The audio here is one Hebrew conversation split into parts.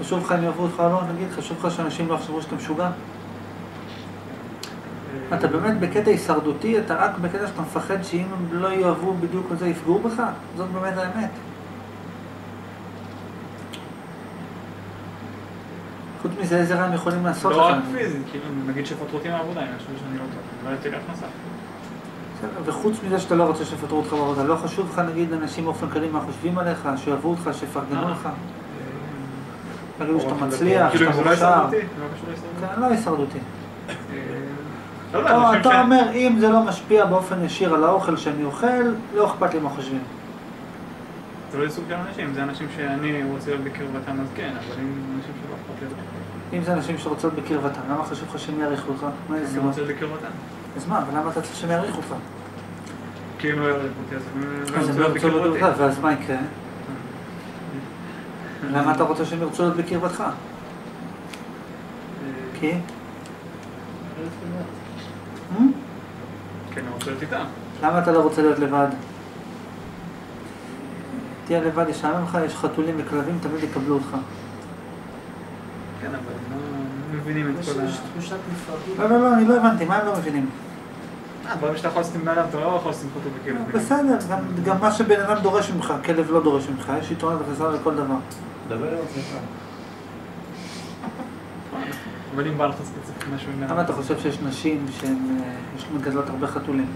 חשוב לך אם יאהבו אותך או לא, נגיד, חשוב לך שאנשים לא יחשבו שאתה משוגע? אתה באמת בקטע הישרדותי, אתה רק בקטע שאתה מפחד שאם הם לא יאהבו בדיוק על זה, יפגעו בך? זאת באמת האמת. חוץ מזה, איזה רע הם יכולים לעשות לך? לא רק פיזית, כאילו, נגיד שיפטרו אותי מהעבודה, אני חושב שאני לא טוב, לא יהיה לי הכנסה. וחוץ מזה שאתה לא רוצה שיפטרו אותך בעבודה, לא חשוב לך נגיד אנשים באופן כללי מה חושבים עליך, שיאהבו אותך, שיפרגנו אה. לך, יגידו שאתה מצליח, כאילו, שאתה אם זה לא מוכשר. הישרדותי, זה לא לא הישרדותי. לא אתה אומר, אם זה לא משפיע באופן ישיר על האוכל שאני אוכל, לא אכפת לי מה חושבים. זה לא סוג של אנשים, זה אנשים שאני רוצה להיות בקרבתם אז כן, אבל אם אנשים שלא אכפת לי, אם זה אנשים שרוצות בקרבתם, למה חשוב לך שהם יעריכו אותך? אני? רוצה להיות בקרבתם. אז מה, אבל למה אתה צריך שהם יעריכו אותך? כי אם לא יעריכו אותי, אז לא הם להיות לא להיות בקרבתי. בקרבתך, ואז מה יקרה? למה אתה רוצה שהם ירצו להיות בקרבתך? אה, כי? כי אני רוצה להיות איתם. למה אתה לא רוצה להיות לבד? תהיה לבד, ישעמם לך, יש חתולים וכלבים, תמיד יקבלו אותך. כן, אבל הם לא מבינים את כל ה... יש תחושת נפרדות. לא, לא, לא, אני לא הבנתי, מה הם לא מבינים? אה, דברים שאתה יכול לעשות עם בן אדם, אתה לא יכול לעשות אותו בכלב. בסדר, גם- מה שבן אדם דורש ממך, כלב לא דורש ממך, יש יתרונות וחסרונות לכל דבר. דבר על עצמך. אבל אם בא לך ספציפית משהו... עם- למה אתה חושב שיש נשים שהן אה, מגדלות הרבה חתולים?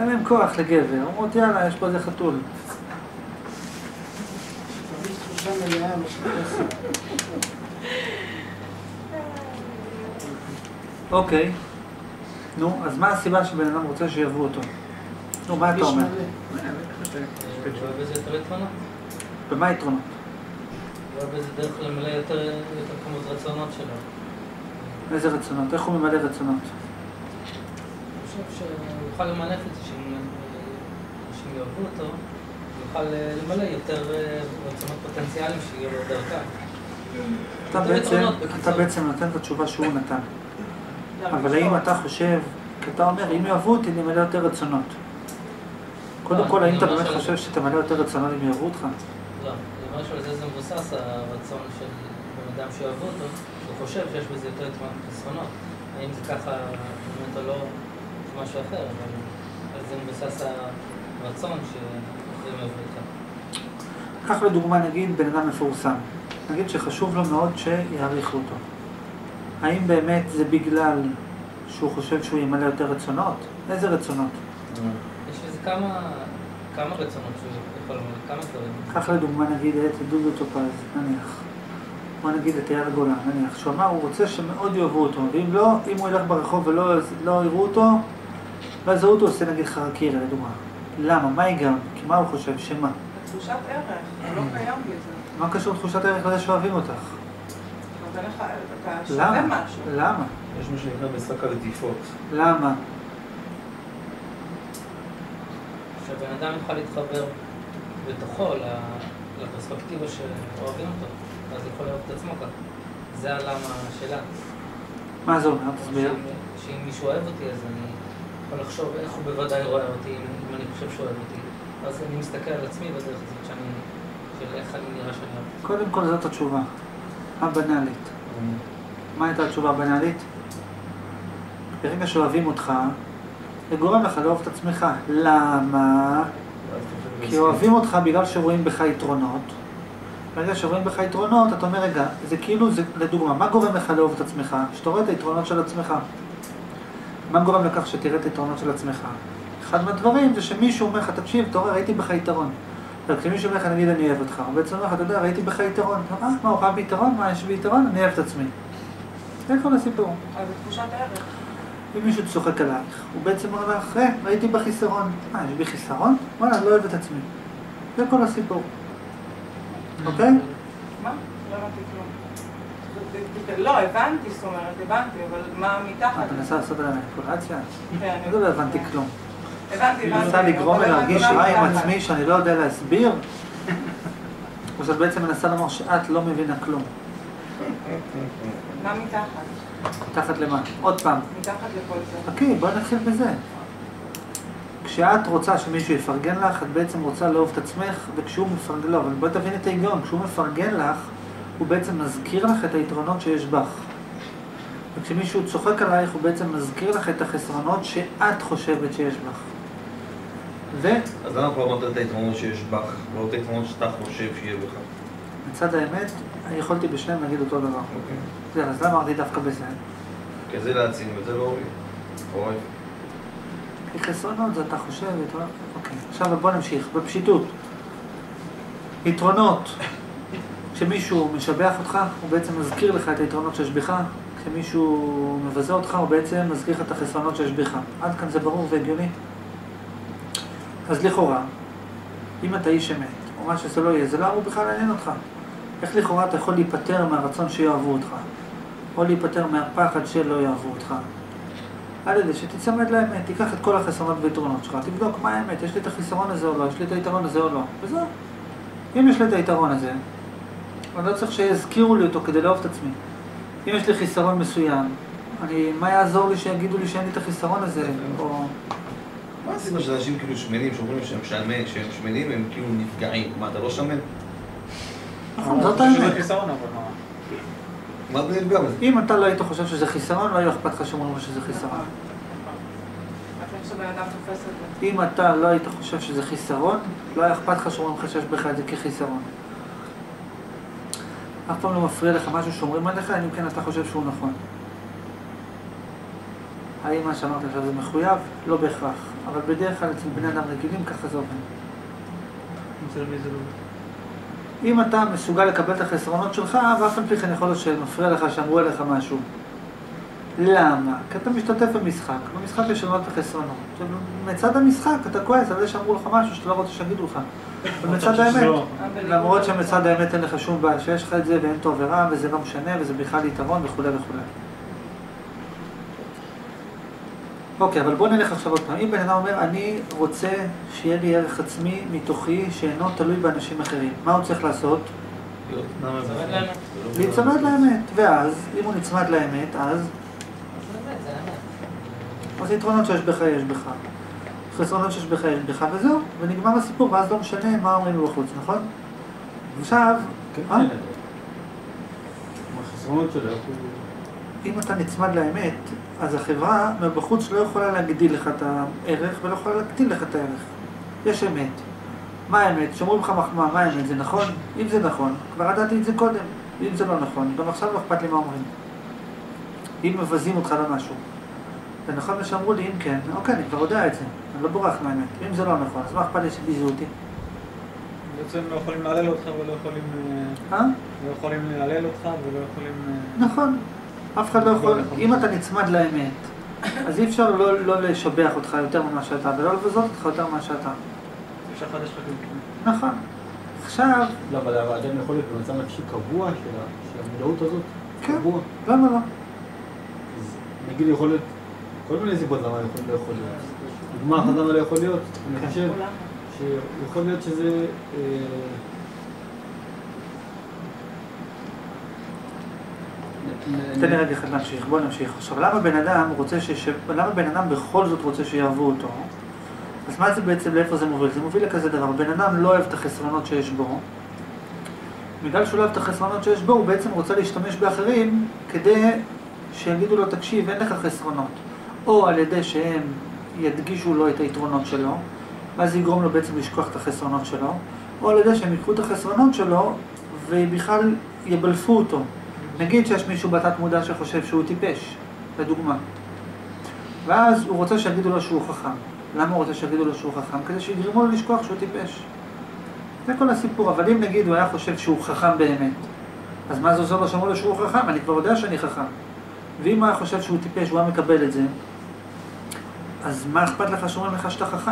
אין להם כוח לגבר, אומרות יאללה, יש פה איזה חתול. אוקיי, נו, אז מה הסיבה שבן אדם רוצה שיאהבו אותו? נו, מה אתה אומר? ומה היתרונות? דרך למלא יותר כמות רצונות שלו. איזה רצונות? איך הוא ממלא רצונות? אני חושב שהוא יוכל למנף את זה, שאם יאהבו אותו, הוא יוכל אה, למלא יותר אה, רצונות פוטנציאליים שיהיו לו דרכם. אתה. בעצם נותן את התשובה שהוא נתן. אבל האם אתה חושב, כי אתה אומר, אם יאהבו אותי, אני אמלא יותר רצונות. קודם לא, כל, האם אתה באמת חושב שתמלא יותר רצונות אם יאהבו אותך? לא, אני אומר שעל זה זה מבוסס הרצון של בן אדם שיאהבו אותו, הוא חושב שיש בזה יותר וחסרונות. האם זה ככה באמת או לא, זה משהו אחר, אבל על זה מבוסס הרצון שאחרים יאהבו אותך. קח לדוגמה, נגיד, בן אדם מפורסם. נגיד שחשוב לו מאוד שיעריכו אותו. האם באמת זה בגלל שהוא חושב שהוא ימלא יותר רצונות? איזה רצונות? יש לזה כמה, כמה רצונות שהוא יכול למלא, כמה דברים. קח לדוגמה נגיד את דודו טופז, נניח. בוא נגיד את אייל גולן, נניח, שהוא אמר, הוא רוצה שמאוד יאהבו אותו, ואם לא, אם הוא ילך ברחוב ולא לא יראו אותו, לא יזהו אותו, עושה נגיד חרקירי, לדוגמה. למה? מה ההיגיון? כי מה הוא חושב? שמה? תחושת ערך, הוא לא קיים בלי זה. מה קשור תחושת הערך לזה שאוהבים אותך? נותן לך, אתה שווה למה? משהו. למה? יש מה שנקרא משחק הרדיפות. למה? שהבן אדם יוכל להתחבר בתוכו לפרספקטיבה שאוהבים אותו, אז יכול לאהוב את עצמו ככה. זה הלמה שלה. מה זה אומר? תסביר. שאם- מישהו אוהב אותי, אז אני יכול לחשוב איך הוא בוודאי רואה אותי, אם אם אני חושב שהוא אוהב אותי. אז אני מסתכל על עצמי בדרך הזאת שאני, של איך אני נראה שאני אוהב. קודם כל זאת התשובה, הבנאלית. מה הייתה התשובה הבנאלית? ברגע שאוהבים אותך, זה גורם לך לאהוב את עצמך. למה? כי אוהבים אותך בגלל שרואים בך יתרונות. ברגע שרואים בך יתרונות, אתה אומר, רגע, זה כאילו, זה, לדוגמה, מה גורם לך לאהוב את עצמך? שאתה רואה את היתרונות של עצמך. מה גורם לכך שתראה את היתרונות של עצמך? אחד מהדברים זה שמישהו אומר לך, תקשיב, אתה רואה, ראיתי בך יתרון. וכשמישהו אומר לך, נגיד, אני אוהב אותך, הוא בעצם אומר לך, אתה יודע, ראיתי בך יתרון. אתה אומר, אה, מה, הוא ראה בי יתרון? מה, יש בי יתרון? אני אוהב את עצמי. זה כל הסיפור. אז זה תחושת ערך. אם מישהו צוחק עלייך, הוא בעצם אומר לך, אה, ראיתי בה חיסרון. מה, יש בי חיסרון? וואלה, אני לא אוהב את עצמי. זה כל הסיפור. אוקיי? מה? לא הבנתי כלום. לא, הבנתי, זאת אומרת, הבנתי, אבל מה מתחת? אתה מנסה לעשות עליי מניפולציה? כן, אני לא הבנתי כלום. מנסה לגרום לי אבל להרגיש מה רע עם? עצמי שאני לא יודע להסביר? או שאת בעצם מנסה לומר שאת לא מבינה כלום. מה מתחת? מתחת למה? עוד פעם. מתחת לכל זה. חכי, בואי נתחיל בזה. כשאת רוצה שמישהו יפרגן לך, את בעצם רוצה לאהוב את עצמך, וכשהוא מפרגן, לא, אבל בואי תבין את ההיגיון, כשהוא מפרגן לך, הוא בעצם מזכיר לך את היתרונות שיש בך. וכשמישהו צוחק עלייך, הוא בעצם מזכיר לך את החסרונות שאת חושבת שיש בך. אז למה פה אמרת את היתרונות שיש בך, לא את היתרונות שאתה חושב שיהיה בך? ומצד האמת, יכולתי בשניהם להגיד אותו דבר. אוקיי. בסדר, אז למה אמרתי דווקא בזה? כי זה להעצים וזה לא להוריד. או ההפך. כי חסרונות זה אתה חושב, יתרונות... אוקיי, עכשיו בוא נמשיך, בפשיטות. יתרונות, כשמישהו משבח אותך, הוא בעצם מזכיר לך את היתרונות שיש בך, כשמישהו מבזה אותך, הוא בעצם מזכיר לך את החסרונות שיש בך. עד כאן זה ברור והגיוני. אז לכאורה, אם אתה איש אמת, או מה שזה לא יהיה, זה לא אמור בכלל לעניין אותך. איך לכאורה אתה יכול להיפטר מהרצון שיאהבו אותך, או להיפטר מהפחד שלא יאהבו אותך? על ידי שתצמד לאמת, תיקח את כל החסרונות והיתרונות שלך, תבדוק מה האמת, יש לי את החיסרון הזה או לא, יש לי את היתרון הזה או לא, וזהו. אם יש לי את היתרון הזה, אני לא צריך שיזכירו לי אותו כדי לאהוב את עצמי. אם יש לי חיסרון מסוים, אני, מה יעזור לי שיגידו לי שאין לי את החיסרון הזה, או... מה הסיבה שאנשים כאילו שמנים, שאומרים שהם שמן- שהם שמנים, הם כאילו נפגעים? מה, אתה לא שמן? נכון, זאת חושב האמת. מה? אתה נפגע בזה? אם אתה לא היית חושב שזה חיסרון, לא היה אכפת לך שאומרים לך שזה חיסרון. אם אתה לא היית חושב שזה חיסרון, לא היה אכפת לך שאומרים לך שיש בך את זה כחיסרון. אף פעם לא מפריע לך משהו שאומרים עליך, אם כן אתה חושב שהוא נכון. האם מה שאמרת עכשיו זה מחויב? לא בהכרח. אבל בדרך כלל אצל בני אדם רגילים ככה זה עובד. לא... אם אתה מסוגל לקבל את החסרונות שלך, ואף על פי כן יכול להיות שמפריע לך שאמרו עליך משהו. למה? כי אתה משתתף במשחק, במשחק יש יתרונות וחסרונות. עכשיו, מצד המשחק אתה כועס על זה שאמרו לך משהו שאתה לא רוצה שיגידו לך. אבל מצד האמת. למרות שמצד האמת אין לך שום בעיה שיש לך את זה ואין טוב ורע וזה לא משנה וזה בכלל יתרון וכולי וכולי. אוקיי, אבל בוא נלך עכשיו עוד פעם. אם בן אדם אומר, אני רוצה שיהיה לי ערך עצמי מתוכי שאינו תלוי באנשים אחרים, מה הוא צריך לעשות? להיצמד לאמת. ואז, אם הוא נצמד לאמת, אז, אז יתרונות שיש בך יש בך. חסרונות שיש בך יש בך, וזהו, ונגמר הסיפור, ואז לא משנה מה אומרים בחוץ, נכון? עכשיו, כן, אה? כן. איך הוא... אם אתה נצמד לאמת, אז החברה מבחוץ לא יכולה להגדיל לך את הערך ולא יכולה להקטין לך את הערך. יש אמת. מה האמת? כשאומרים לך מחמאה, מה האמת? זה נכון? אם זה נכון, כבר ידעתי את זה קודם. אם זה לא נכון, גם עכשיו לא אכפת לי מה אומרים. אם מבזים אותך למשהו. זה נכון מה שאמרו לי, אם כן, אוקיי, אני כבר יודע את זה. אני לא בורח מהאמת. אם זה לא נכון, אז מה אכפת לי שביזו אותי? בעצם לא יכולים להלל אותך ולא יכולים... אה, אה? לא יכולים להלל אותך ולא יכולים... אה, נכון. אף אחד לא יכול, אם אתה נצמד לאמת, אז אי אפשר לא, לא לשבח אותך יותר ממה שאתה, ולא לבזות אותך יותר ממה שאתה. נכון. עכשיו, לא, אבל האדם יכול להיות במצב נפשי קבוע של המודעות הזאת? כן. קבוע. למה לא? אז נגיד יכול להיות כל מיני סיבות למה יכול- לא יכול להיות. דוגמה אחת למה לא יכול להיות, כן. אני חושב כולם. שיכול להיות שזה... אה, נ- תן לי רגע אחד להמשיך, בוא נמשיך. עכשיו, למה בן אדם רוצה ש... למה בן אדם בכל זאת רוצה שיאהבו אותו? אז מה זה בעצם, לאיפה זה מוביל? זה מוביל לכזה דבר. בן אדם לא אוהב את החסרונות שיש בו. בגלל שהוא לא אוהב את החסרונות שיש בו, הוא בעצם רוצה להשתמש באחרים כדי שיגידו לו, תקשיב, אין לך חסרונות. או על ידי שהם ידגישו לו את היתרונות שלו, ואז יגרום לו בעצם לשכוח את החסרונות שלו, או על ידי שהם ייקחו את החסרונות שלו ובכלל יבלפו אותו. נגיד שיש מישהו בתת מודע שחושב שהוא טיפש, לדוגמה. ואז הוא רוצה שיגידו לו שהוא חכם. למה הוא רוצה שיגידו לו שהוא חכם? כדי שיגרמו לו לשכוח שהוא טיפש. זה כל הסיפור, אבל אם נגיד הוא היה חושב שהוא חכם באמת, אז מה זה עוזר לו שאמרו לו שהוא חכם? אני כבר יודע שאני חכם. ואם הוא היה חושב שהוא טיפש, הוא היה מקבל את זה, אז מה אכפת לך שאומרים לך שאתה חכם?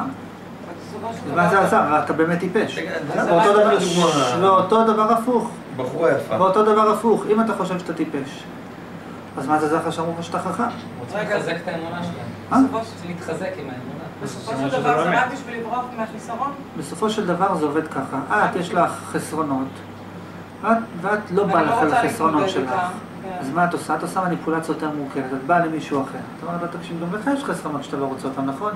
מה זה עזר? אתה באמת טיפש. דוגמה. ואותו דבר הפוך. בחורה יפה. ואותו דבר הפוך, אם אתה חושב שאתה טיפש, אז מה זה לך שאמרו לך שאתה חכם? רוצים רגע. לחזק את האמונה שלהם. אה? בסופו של- רוצים להתחזק עם האמונה. בסופו זה של לא דבר זה. רק בשביל לברוח מהחיסרון. בסופו של דבר זה עובד ככה, את יש לך חסרונות, ואת, לא באה לא לך על החסרונות שלך. כן. אז מה את עושה? את עושה מניפולציה יותר מורכבת, את באה למישהו אחר. את אומרת לו, תקשיב, גם לך יש חסרונות שאתה לא רוצה אותם, נכון?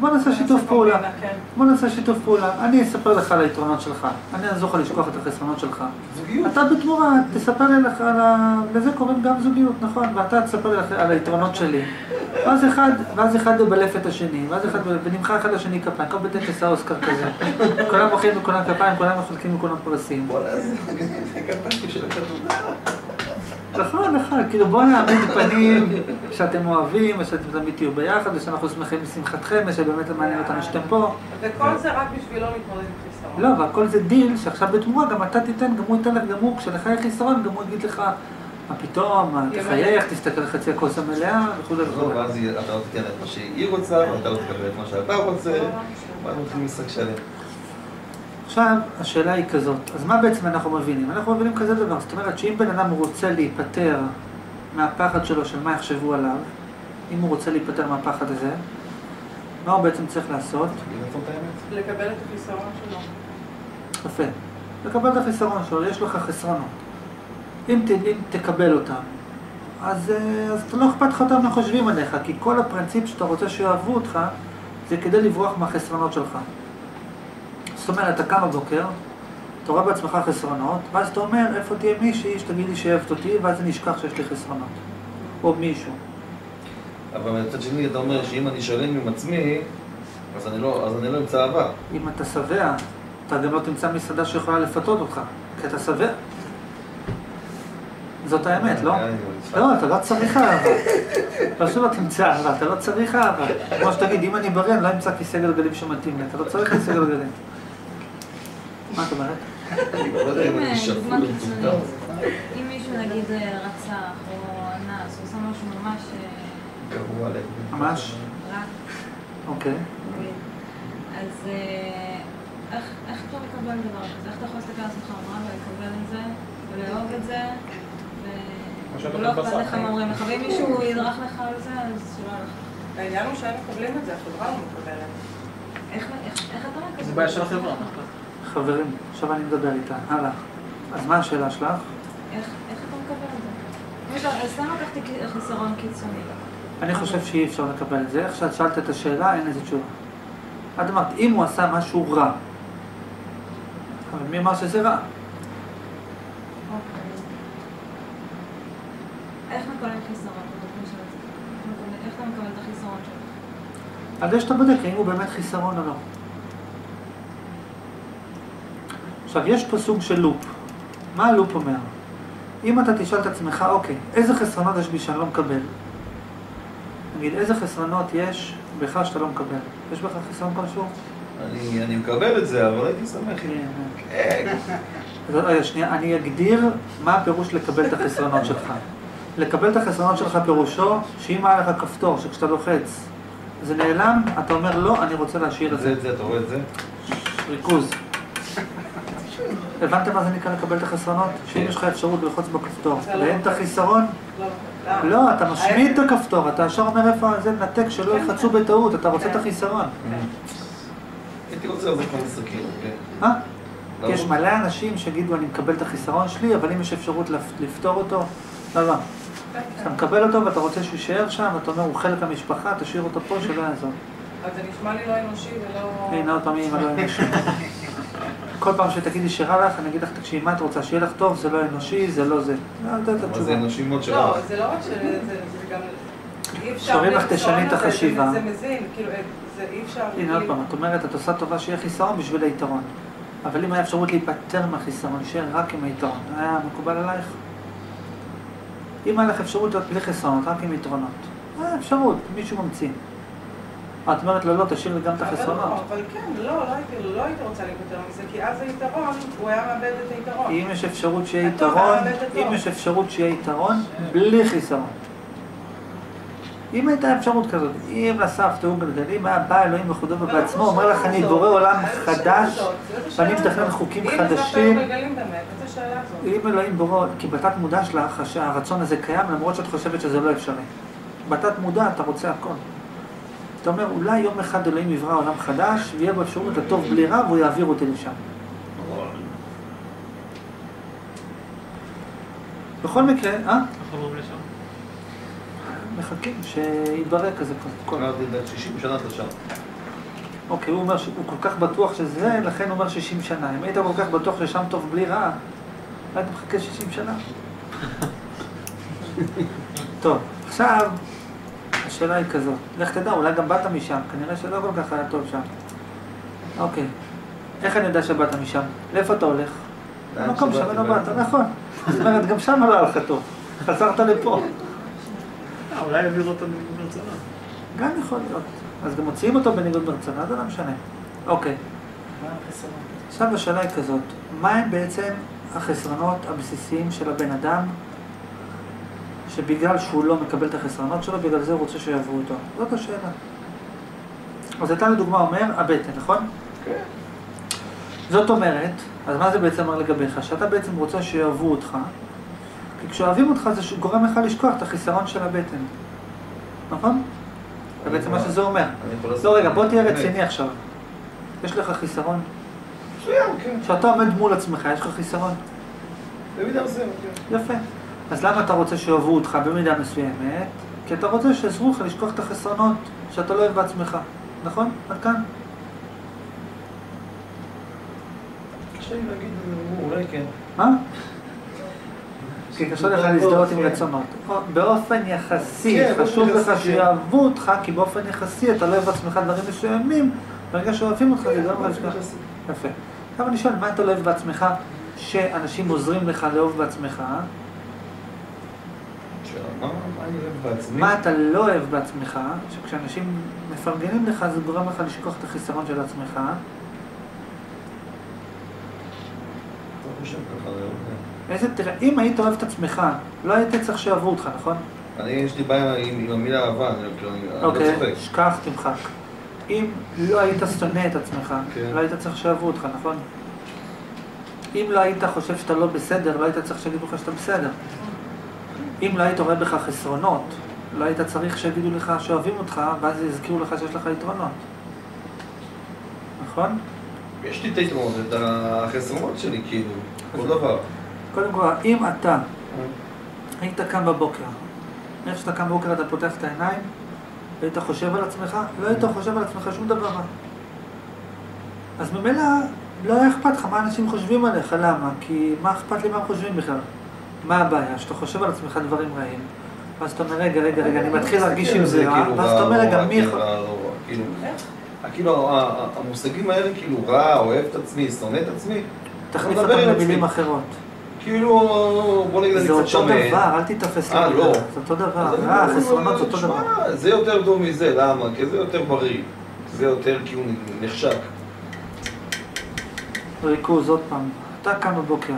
בוא נעשה שיתוף פעולה. כן. בוא נעשה שיתוף פעולה. אני אספר לך על היתרונות שלך. אני אעזור לך לשכוח את החסרונות שלך. זוגיות. אתה בתמורה תספר לי לך על ה... לזה קוראים גם זוגיות, נכון? ואתה תספר לי על היתרונות שלי. ואז אחד, ואז אחד מבלף את השני, ואז אחד, ונמחא אחד לשני כפיים. כל בית עשה אוסקר כזה. כולם מוחאים לכולם כפיים, כולם מחלקים לכולם פרסים. נכון, נכון, כאילו בוא נעמיד פנים שאתם אוהבים, ושאתם תמיד תהיו ביחד, ושאנחנו שמחים בשמחתכם, ושבאמת זה מעניין אותנו שאתם פה. וכל זה רק בשביל לא להתמודד עם חיסרון. לא, והכל זה דיל שעכשיו בתמורה גם אתה תיתן, גם הוא ייתן לך, גם הוא, כשלך יהיה חיסרון, גם הוא יגיד לך, מה פתאום, תחייך, תסתכל על חצי הכוס המלאה, וכולי עזוב, וכולי. ואז אתה לא תיתן את מה שהיא רוצה, ואתה לא תקבל את מה שאתה רוצה, ואז מתחיל משחק שלם. עכשיו, השאלה היא כזאת, אז מה בעצם אנחנו מבינים? אנחנו מבינים כזה דבר, זאת אומרת שאם בן אדם רוצה להיפטר מהפחד שלו של מה יחשבו עליו, אם הוא רוצה להיפטר מהפחד הזה, מה הוא בעצם צריך לעשות? לקבל את החיסרון שלו. יפה. לקבל את החיסרון שלו, יש לך חסרונות. אם, ת, אם תקבל אותם, אז, אה, אז לא אכפת לך אותם מה חושבים עליך, כי כל הפרינציפ שאתה רוצה שיאהבו אותך, זה כדי לברוח מהחסרונות שלך. זאת אומרת, אתה קם בבוקר, אתה רואה בעצמך חסרונות, ואז אתה אומר, איפה תהיה מישהי שתגיד לי שאוהבת אותי, ואז אני אשכח שיש לי חסרונות. או מישהו. אבל מצד שני אתה אומר שאם אני שלם עם עצמי, אז אני לא אז אני לא אמצא אהבה. אם אתה שבע, אתה גם לא תמצא מסעדה שיכולה לפתות אותך, כי אתה שבע. זאת האמת, לא? אה. לא, אתה לא צריך אהבה. לא שלא תמצא אהבה, אתה לא צריך אהבה. כמו שתגיד, אם אני בריא, אני לא אמצא כיסא גלגלים שמתאים לי, אתה לא צריך כיסא גלגלים. מה את אומרת? אני לא יודע אם אני שפוי מישהו נגיד רצח או אנס, או עושה משהו ממש אה, גרוע לב. ממש? רע, אוקיי. אז אה, איך אתה מקבל דבר כזה? איך אתה יכול להסתכל על עצמך רע ולקבל את זה, ולאהוב את זה, ולא אכפת. לך מה אומרים לך, ואם מישהו ידרך לך על זה, אז שלא ילך. העניין הוא שהם מקבלים את זה, החברה לא מקבלת. איך אתה מקבל? זה בעיה של החברה. חברים, עכשיו אני מדבר איתה. הלאה. אז מה השאלה שלך? איך איך אתה מקבל את זה? לך- סתם לקחתי חיסרון קיצוני. אני חושב שאי אפשר לקבל את זה. איך שאת שאלת את השאלה, אין לזה תשובה. את אמרת, אם הוא עשה משהו רע. אבל מי אמר שזה רע? אוקיי. איך מקבלים חיסרון מקבל- איך אתה מקבל את החיסרון שלך? על זה שאתה בודק האם הוא באמת חיסרון או לא. עכשיו, יש פה סוג של לופ. מה הלופ אומר? אם אתה תשאל את עצמך, אוקיי, איזה חסרונות יש בי שאני לא מקבל? נגיד, איזה חסרונות יש בך שאתה לא מקבל? יש בך חסרון כלשהו? אני אני מקבל את זה, אבל הייתי שמח אם... כן. אז רגע, שנייה, אני אגדיר מה הפירוש לקבל את החסרונות שלך. לקבל את החסרונות שלך פירושו שאם היה לך כפתור שכשאתה לוחץ זה נעלם, אתה אומר לא, אני רוצה להשאיר את זה, זה, אתה רואה את זה? ריכוז. הבנתם מה זה נקרא לקבל את החסרונות? שאם יש לך אפשרות ללחוץ בכפתור אתה לא ואין את. החיסרון, לא, למה? לא, אתה משמיט את הכפתור, אתה ישר אומר איפה זה נתק שלא ילחצו בטעות, אתה רוצה את החיסרון. הייתי רוצה לעשות כמו משחקים, אוקיי? מה? לא. כי יש מלא אנשים שיגידו אני מקבל את החיסרון שלי, אבל אם יש אפשרות לפ- לפתור אותו, לא, לא. אתה מקבל אותו ואתה רוצה שהוא יישאר שם, ואתה אומר הוא חלק מהמשפחה, תשאיר אותו פה שלא יעזור. אז זה נשמע לי לא אנושי ולא... הנה עוד פעם אימא לא אנושי. כל פעם שתגידי שרע לך, אני אגיד לך, תקשיבי, מה את רוצה, שיהיה לך טוב, זה לא אנושי, זה לא זה. לא, אבל זה. אנושי מאוד שלך. לא, זה לא רק ש... זה גם... אי אפשר... שאומרים לך, תשני את החשיבה. זה מזין, כאילו, זה אי אפשר... הנה עוד פעם, את אומרת, את עושה טובה שיהיה חיסרון בשביל היתרון. אבל אם היה אפשרות להיפטר מהחיסרון, להישאר רק עם היתרון, היה מקובל עלייך? אם היה לך אפשרות להיות בלי חסרונות, רק עם יתרונות. אפשרות, מישהו ממציא. את אומרת לו, לא, תשאיר לי גם את אבל החסרונות. לא, אבל כן, לא, לא הייתי, לא הייתי רוצה להיפטר מזה, כי אז היתרון, הוא היה מאבד את היתרון. אם יש אפשרות שיהיה יתרון. אם יש אפשרות שיהיה יתרון, בלי חיסרון. אם הייתה אפשרות כזאת, אם לסבתא הוא גלגלים, היה בא אלוהים בכבודו ובעצמו, אומר לך, אני? בורא עולם חדש, ואני מתכנן? חוקים חדשים. אם אלוהים בורא, כי בתת מודע שלך, שהרצון הזה קיים, למרות שאת חושבת שזה לא אפשרי. בתת מודע אתה רוצה הכל. אתה אומר, אולי יום אחד אלוהים יברא עולם חדש, ויהיה בו אפשרות הטוב בלי רע, והוא יעביר אותי לשם. בכל מקרה, אה? מחכים שיתברר כזה כל... אמרתי, בן 60 שנה אתה שם. אוקיי, הוא אומר שהוא כל כך בטוח שזה, לכן הוא אומר 60 שנה. אם היית כל כך בטוח ששם טוב בלי רע, היית מחכה 60 שנה. טוב, עכשיו, השאלה היא כזאת, לך תדע, אולי גם באת משם, כנראה שלא כל כך היה טוב שם. אוקיי, איך אני יודע שבאת משם? לאיפה אתה הולך? למקום שממנו ואני- באת, נכון. זאת אומרת, גם שם לא היה לך טוב. חזרת לפה. אה, אולי יעבירו אותו ברצונו. גם יכול להיות. אז גם מוציאים אותו בניגוד ברצונו, זה לא משנה. אוקיי? עכשיו השאלה היא כזאת, מה הם בעצם החסרונות הבסיסיים של הבן אדם, שבגלל שהוא לא מקבל את החסרונות שלו, בגלל זה הוא רוצה שיאהבו אותו? זאת השאלה. אז אתה לדוגמה אומר, הבטן, נכון? כן. זאת אומרת, אז מה זה בעצם אומר לגביך? שאתה בעצם רוצה שיאהבו אותך, כי כשאוהבים אותך זה גורם לך לשכוח את החיסרון של הבטן, נכון? זה בעצם מה שזה אומר. לעשות- לא, רגע, בוא תהיה. רציני עכשיו. יש לך חיסרון? מסוים, כן. כשאתה עומד מול עצמך, יש לך חיסרון? במידה מסוימת, כן. יפה. אז למה אתה רוצה שאוהבו אותך במידה מסוימת? כי אתה רוצה שיעזרו לך לשכוח את החסרונות שאתה לא אוהב בעצמך, נכון? עד כאן? קשה לי להגיד, אולי כן. מה? כי קשה לך להזדהות עם רצונות. או, באופן יחסי, כן, חשוב לך. שיאהבו אותך, כי באופן יחסי אתה לא אוהב בעצמך דברים מסוימים, ברגע שאוהבים אותך זה גורם לך. יפה. עכשיו אני שואל, מה אתה לא אוהב בעצמך, שאנשים עוזרים לך לאהוב בעצמך? שאלה, מה אתה לא אוהב בעצמך, שכשאנשים מפרגנים לך זה גורם לך לשכוח את החיסרון של עצמך? לא יודע. איזה, תראה, אם היית אוהב את עצמך, לא היית צריך שאהבו אותך, נכון? אני, יש לי בעיה עם המילה אהבה, אני אני לא אוקיי, צוחק. שכח, תמחק. אם לא היית שונא את עצמך, כן. לא היית צריך שאהבו אותך, נכון? אם לא היית חושב שאתה לא בסדר, לא היית צריך שיגידו לך שאתה בסדר. אם לא היית רואה בך חסרונות, לא היית צריך שיגידו לך שאוהבים אותך, ואז יזכירו לך שיש לך יתרונות. נכון? יש לי את היתרונות, את החסרונות שלי, כאילו, כל דבר. קודם כל, אם אתה היית קם בבוקר, איך שאתה קם בבוקר אתה פותח את העיניים, והיית חושב על עצמך, לא היית חושב על עצמך שום דבר רע. אז ממילא לא היה אכפת לך מה אנשים חושבים עליך, למה? כי מה אכפת לי מה הם חושבים בכלל? מה הבעיה? שאתה חושב על עצמך דברים רעים, ואז אתה אומר, רגע, רגע, רגע, אני מתחיל להרגיש עם זה רע, כאילו ואז אתה אומר, רגע, מי כאילו יכול... לא כאילו, כאילו, ה- ה- המושגים האלה, כאילו, רע, אוהב את עצמי, שונא את עצמי, תחליף אותם במילים. אחרות. כאילו, בוא נגיד, אני זה קצת אותו שונה. דבר, אל תיתפס אה, למילה. לא. זה אותו דבר, רע, חסרונות זה אותו דבר. זה יותר טוב מזה, למה? כי זה יותר בריא. זה יותר כאילו נחשק. ריכוז, עוד פעם. אתה קם בבוקר.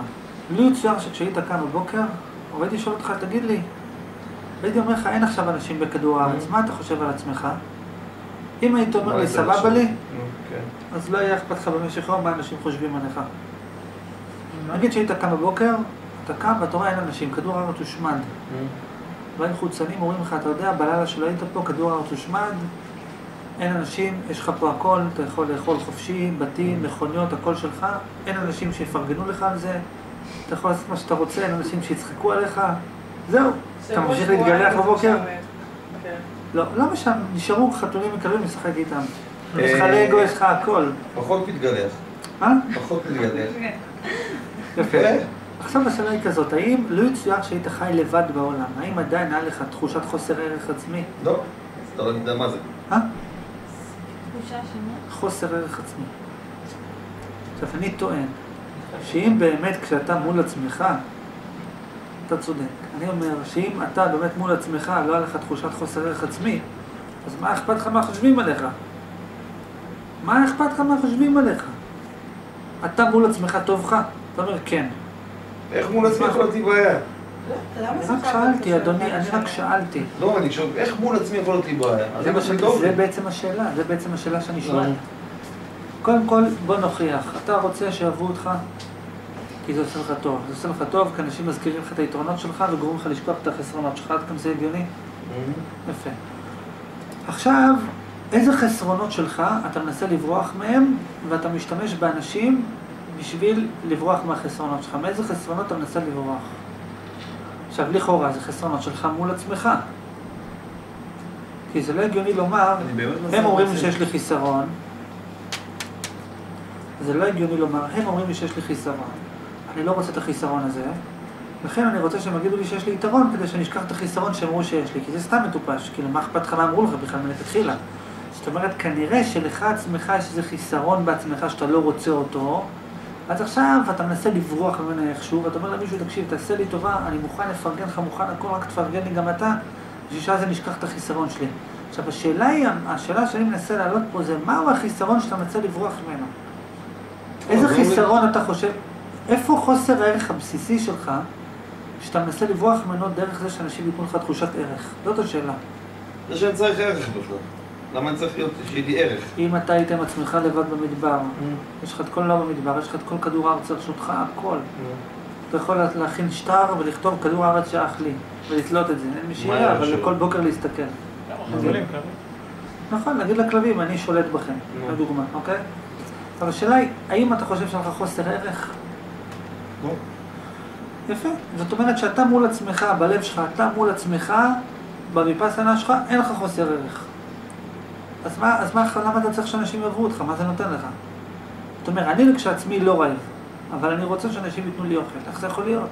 לי יצויר שכשהיית קם בבוקר, הייתי שואל אותך, תגיד לי, הייתי אומר לך, אין עכשיו אנשים בכדור הארץ, מה אתה חושב על עצמך? אם היית אומר לי, סבבה? לי, כן. אז לא היה אכפת לך במשך יום מה אנשים חושבים עליך. נגיד שהיית קם בבוקר, אתה קם ואתה רואה אין אנשים, כדור הארץ הושמד. דברים חוצנים אומרים לך, אתה יודע, בלילה שלא היית פה, כדור הארץ הושמד, אין אנשים, יש לך פה הכל, אתה יכול לאכול חופשי, בתים, מכוניות, הכל שלך, אין אנשים שיפרגנו לך על זה, אתה יכול לעשות מה שאתה רוצה, אין אנשים שיצחקו עליך, זהו. אתה ממשיך להתגלח בבוקר? כן. לא, למה שם? נשארו חתולים וכלבים לשחק איתם. יש לך אה, לגו, יש לך הכל. פחות מתגלח. מה? פחות מתגלח. יפה. כן. עכשיו השאלה היא כזאת, האם לא יצויר שהיית חי לבד בעולם, האם עדיין היה לך תחושת חוסר ערך עצמי? לא, אתה לא יודע מה זה. אה? תחושה שמה? חוסר ערך עצמי. עכשיו, אני טוען שאם באמת כשאתה מול עצמך, אתה צודק. אני אומר שאם אתה באמת מול עצמך לא היה לך תחושת חוסר ערך עצמי, אז מה אכפת לך מה חושבים עליך? מה אכפת לך מה חושבים עליך? אתה מול עצמך טוב לך? אתה אומר כן. איך מול עצמי יכול להיות לי בעיה? למה אני רק שאלתי, אדוני? אני רק שאלתי. לא, אני שואל, איך מול עצמי יכול להיות לי בעיה? זה. בעצם השאלה, זה בעצם השאלה שאני לא. שואל. קודם כל, בוא נוכיח. אתה רוצה שאהבו אותך? כי זה עושה לך טוב. זה עושה לך טוב, כי אנשים מזכירים לך את היתרונות שלך וגורמים לך לשכוח את החסרונות שלך. עד כמה זה הגיוני? יפה. עכשיו, איזה חסרונות שלך אתה מנסה לברוח מהם, ואתה משתמש באנשים בשביל לברוח מהחסרונות שלך? מאיזה חסרונות אתה מנסה לברוח? עכשיו, לכאורה, זה חסרונות שלך מול עצמך. כי זה לא הגיוני לומר, הם אומרים לי. שיש לי חיסרון, זה לא הגיוני לומר, הם אומרים לי שיש לי חיסרון. אני לא רוצה את החיסרון הזה, לכן אני רוצה שהם יגידו לי שיש לי יתרון, כדי שאני אשכח את החיסרון שהם אמרו שיש לי, כי זה סתם מטופש, כאילו מה אכפת לך מה אמרו לך בכלל מלכתחילה. זאת אומרת, כנראה שלך עצמך יש איזה חיסרון בעצמך שאתה לא רוצה אותו, אז עכשיו אתה מנסה לברוח ממנו איכשהו, ואתה אומר למישהו, תקשיב, תעשה לי טובה, אני מוכן לפרגן לך, מוכן הכל, רק תפרגן לי גם אתה, בשביל שאז אני אשכח את החיסרון שלי. עכשיו, השאלה היא, השאלה שאני מנסה להעלות פה זה, מהו החיסרון שאתה מנסה לברוח ממנו? איזה לא חיסרון אתה חושב, איפה חוסר הערך הבסיסי שלך, שאתה מנסה לברוח ממנו דרך זה שאנשים ייתנו לך תחושת ערך? זאת השאלה. זה שאני צריך ערך בכלל. למה אני צריך להיות, שיהיה לי ערך? אם אתה היית עם עצמך לבד במדבר, יש לך את כל העולם במדבר, יש לך את כל כדור הארץ לרשותך, הכל. אתה יכול להכין שטר ולכתוב כדור הארץ שאח לי, ולתלות את זה. אין מי מה שיראה, היה אבל שלו? כל בוקר להסתכל. נכון, נגיד לכלבים, אני שולט בכם, נו. לדוגמה, אוקיי? אבל השאלה היא, האם אתה חושב שאין לך חוסר ערך? לא. יפה. זאת אומרת שאתה מול עצמך, בלב שלך, אתה מול עצמך, בוויפאסנה שלך, אין לך חוסר ערך. אז מה, אז מה, למה אתה צריך שאנשים יאהבו אותך? מה זה נותן לך? זאת אומרת, אני כשעצמי לא רעב, אבל אני רוצה שאנשים ייתנו לי אוכל. איך זה יכול להיות?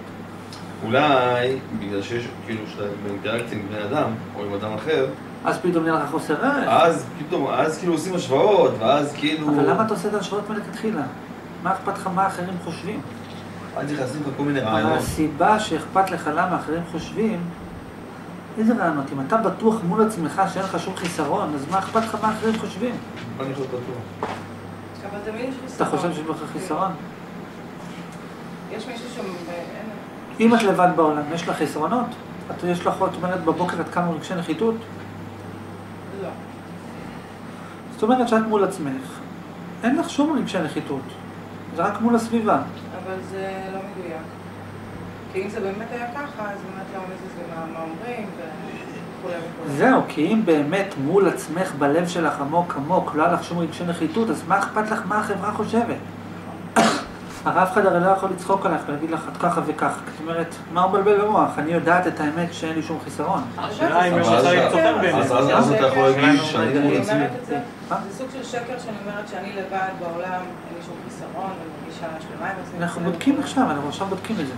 אולי בגלל שיש, כאילו, שאתה באינטראקציה עם בני אדם, או עם אדם אחר, אז פתאום נהיה לך חוסר ערך. אז פתאום, אז כאילו עושים השוואות, ואז כאילו... אבל למה אתה עושה את ההשוואות מלכתחילה? מה אכפת לך מה אחרים חושבים? אז נכנסים לך כל מיני אבל רעיונות. הסיבה שאכפת לך למה אחרים חושבים, איזה רעיונות? אם אתה בטוח מול עצמך שאין לך שום חיסרון, אז מה אכפת לך מה אחרים חושבים? אני יכול בטוח? אבל תמיד יש אתה. חושב שיש לך חיסרון? יש מישהו שם, ואין... אם את לבד בעולם, יש לך חסרונות? את יש לך, את אומרת בבוקר את קמה רגשי נחיתות? לא. זאת אומרת שאת מול עצמך, אין לך שום רגשי נחיתות, זה רק מול הסביבה. אבל זה לא מדויק. כי אם זה באמת היה ככה, אז באמת לא מזיז מה אומרים, וכולי וכולי. זהו, כי אם באמת מול עצמך בלב שלך עמוק עמוק לא היה לך שום רגשי נחיתות, אז מה אכפת לך מה החברה חושבת? הרי אף אחד הרי לא יכול לצחוק עליך ולהגיד לך את ככה וככה. זאת אומרת, מה הוא מבלבל במוח? אני יודעת את האמת שאין לי שום חיסרון. השאלה אם יש לך יותר בעיניך. אז אז אתה יכול להגיד שאני מול עצמי. אומרת את זה? זה סוג של שקר שאני אומרת שאני לבד בעולם, אין לי שום חיסרון, אני מרגישה שלמה עם עצמי. אנחנו בודקים. עכשיו, אנחנו עכשיו בודקים את זה.